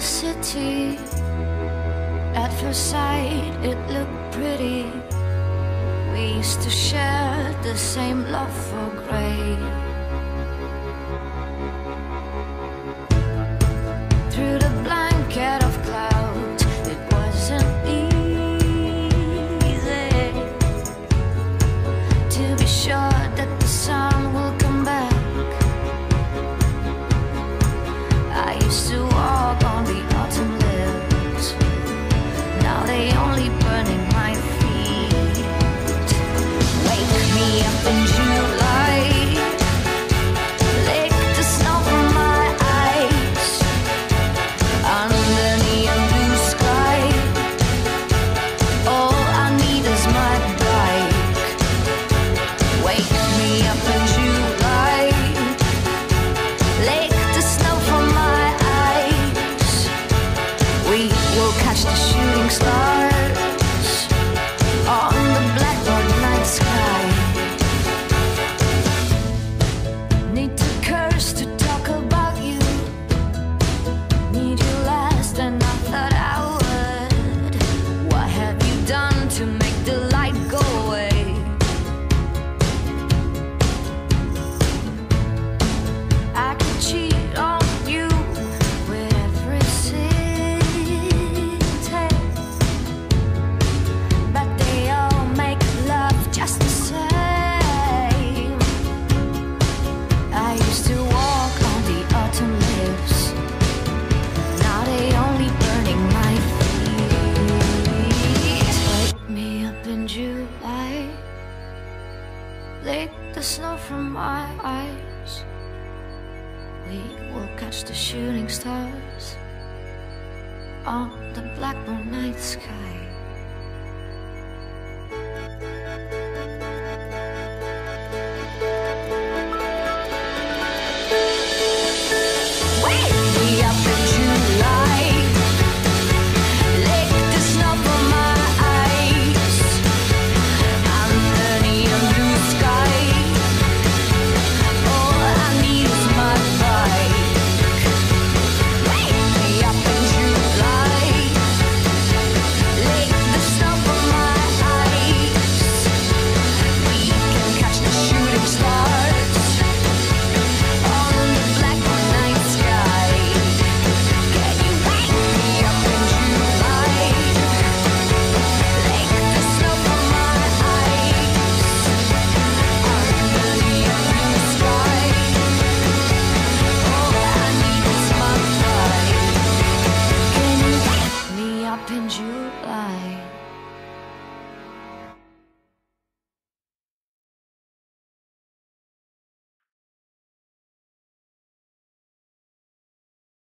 city. At first sight, it looked pretty. We used to share the same love for gray. We'll catch the shooting star. the snow from my eyes. We will catch the shooting stars on the blackbird night sky.